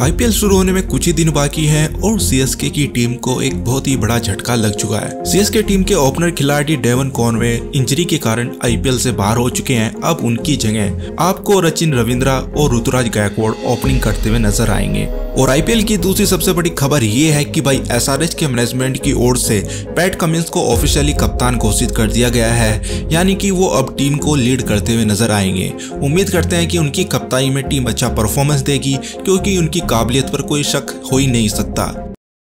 IPL शुरू होने में कुछ ही दिन बाकी है और सीएसके की टीम को एक बहुत ही बड़ा झटका लग चुका है। सीएसके टीम के ओपनर खिलाड़ी डेवन कॉनवे इंजरी के कारण आईपीएल से बाहर हो चुके हैं। अब उनकी जगह आपको रचिन रविंद्रा और ऋतुराज गायकवाड़ ओपनिंग करते हुए नज़र आएँगे। और आईपीएल की दूसरी सबसे बड़ी खबर ये है कि भाई एसआरएच के मैनेजमेंट की ओर से पैट कमिंस को ऑफिशियली कप्तान घोषित कर दिया गया है, यानी कि वो अब टीम को लीड करते हुए नज़र आएँगे। उम्मीद करते हैं कि उनकी कप्तानी में टीम अच्छा परफॉर्मेंस देगी, क्योंकि उनकी काबिलियत पर कोई शक हो ही नहीं सकता।